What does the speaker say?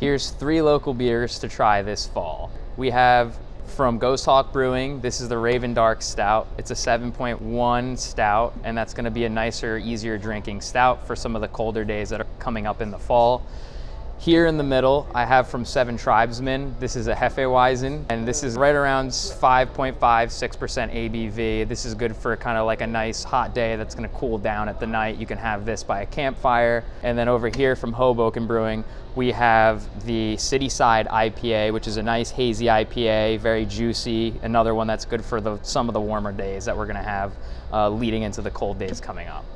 Here's three local beers to try this fall. We have from Ghost Hawk Brewing, this is the Ravendark Stout. It's a 7.1 stout, and that's gonna be a nicer, easier drinking stout for some of the colder days that are coming up in the fall. Here in the middle, I have from Seven Tribesmen. This is a Hefeweizen, and this is right around 5.5, 6% ABV. This is good for kind of like a nice hot day that's gonna cool down at the night. You can have this by a campfire. And then over here from Hoboken Brewing, we have the Cityside IPA, which is a nice hazy IPA, very juicy. Another one that's good for the, some of the warmer days that we're gonna have uh, leading into the cold days coming up.